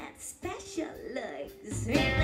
that special luxury.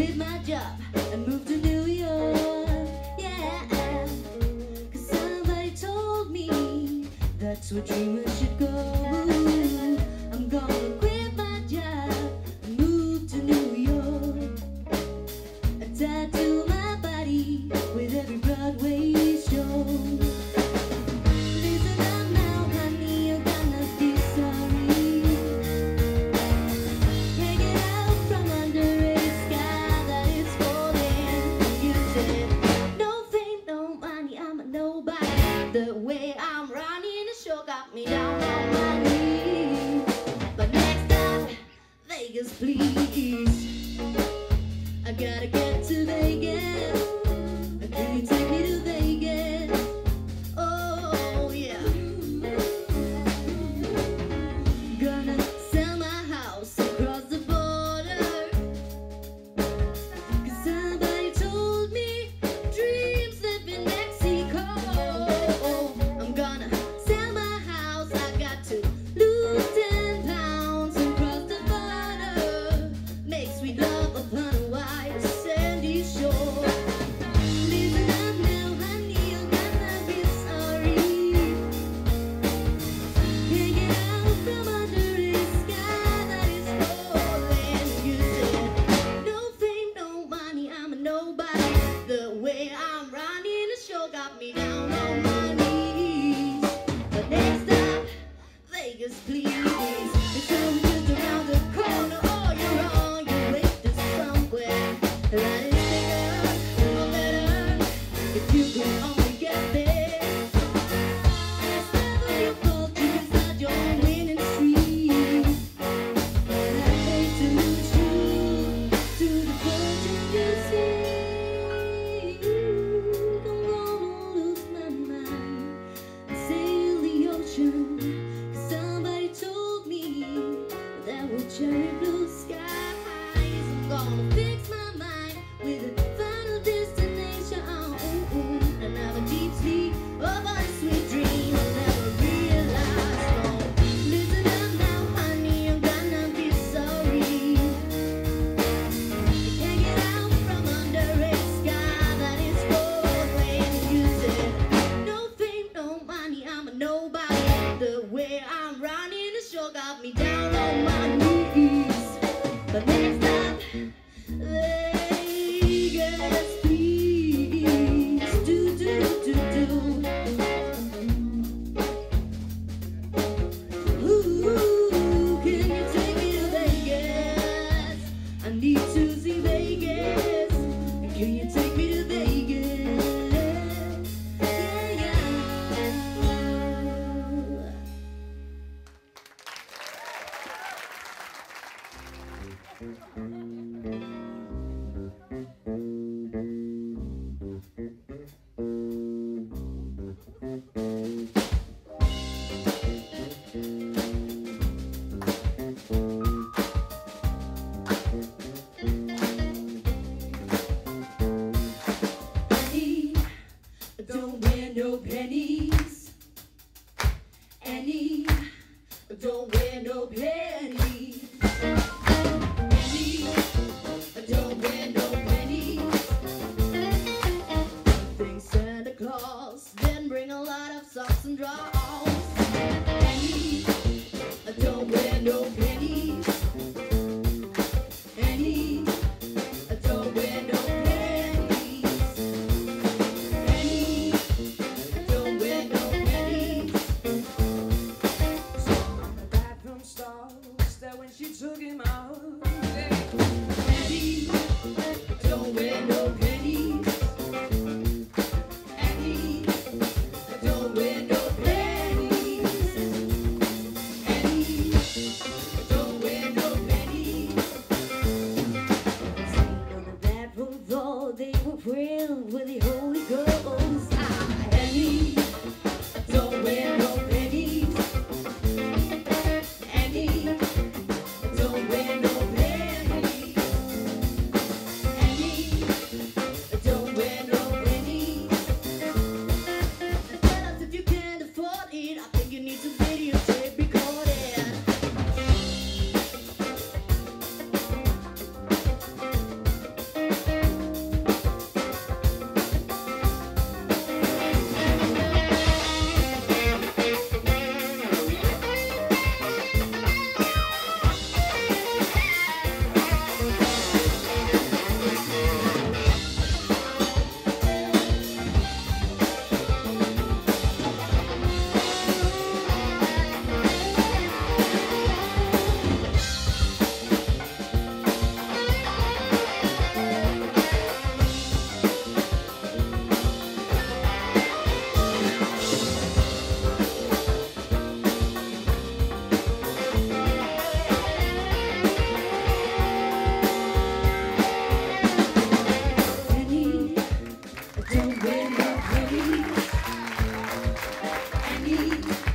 quit my job and moved to New York. Yeah, cause somebody told me that's where dreamers should go. pennies. Annie don't wear no pants. they were filled with the Holy Ghost. You.